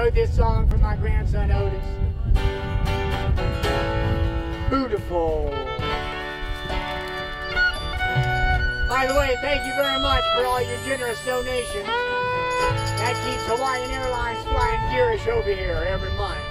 wrote this song for my grandson Otis. Beautiful. By the way, thank you very much for all your generous donations. That keeps Hawaiian Airlines flying gearish over here every month.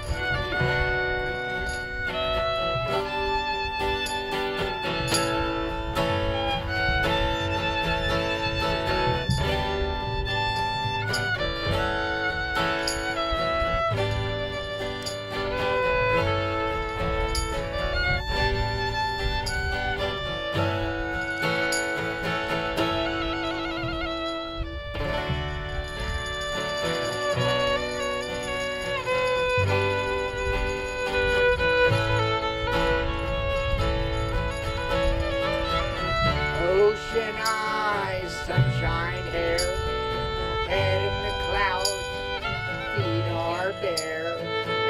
Bare,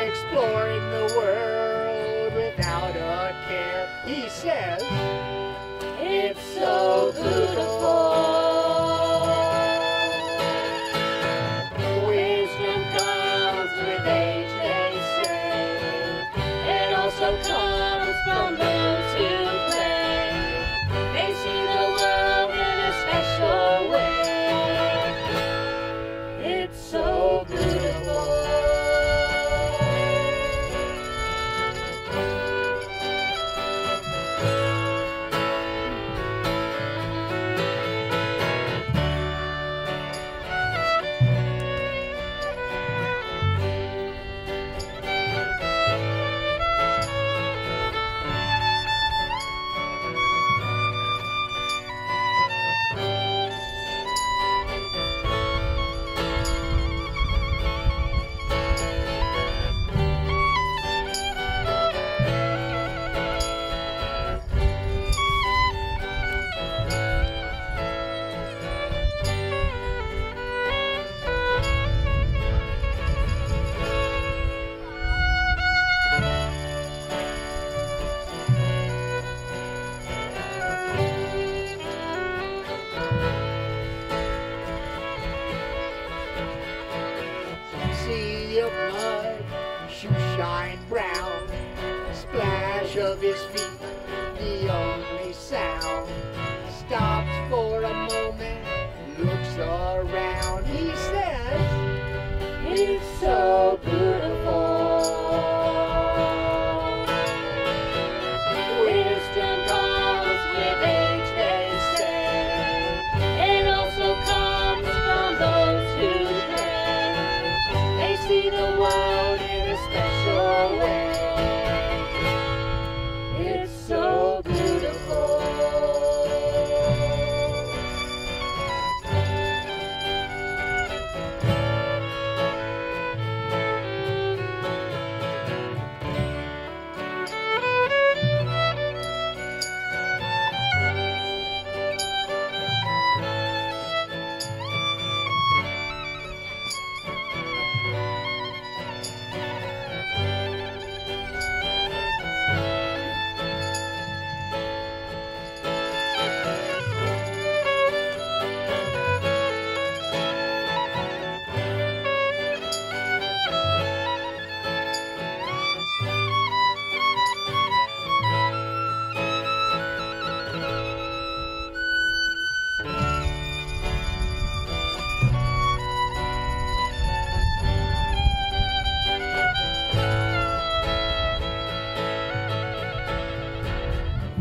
exploring the world without a care. He says, It's so beautiful. Of mud, shoes shine brown, splash of his feet, the only sound.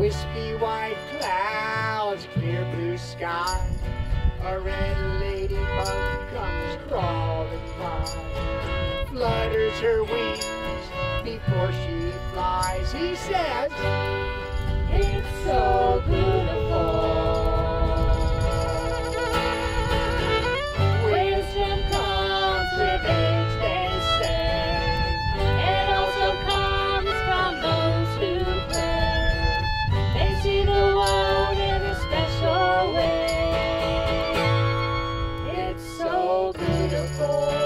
Wispy white clouds, clear blue sky. A red ladybug comes crawling by. Flutters her wings before she flies. He says, It's so beautiful. So beautiful.